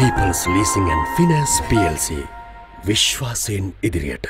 People's leasing and finance PLC විශ්වාසයෙන් ඉදිරියට.